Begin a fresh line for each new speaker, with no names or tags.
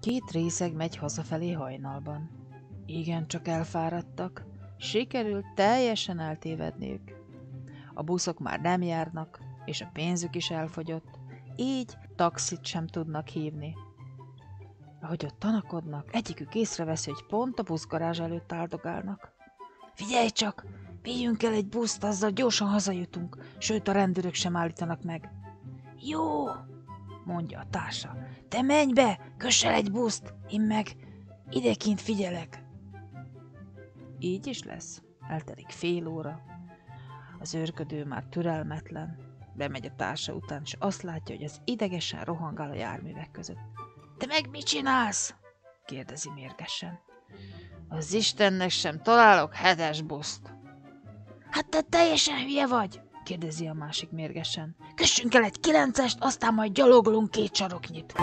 Két részeg megy hazafelé hajnalban. Igen, csak elfáradtak. Sikerült teljesen eltévedniük. A buszok már nem járnak, és a pénzük is elfogyott, így taxit sem tudnak hívni. Ahogy ott tanakodnak, egyikük észreveszi, hogy pont a buszgarázs előtt áldogálnak. Figyelj csak! Vigyünk el egy buszt, azzal gyorsan hazajutunk, sőt a rendőrök sem állítanak meg. Jó, mondja a társa. Te menj be, köss el egy buszt, én meg idekint figyelek. Így is lesz. Eltelik fél óra. Az őrködő már türelmetlen. Bemegy a társa után, és azt látja, hogy az idegesen rohangál a járművek között. Te meg mit csinálsz? kérdezi mérgesen. Az Istennek sem találok hetes buszt. Hát te teljesen hülye vagy, kérdezi a másik mérgesen. Kössünk el egy kilencest, aztán majd gyaloglunk két saroknyit.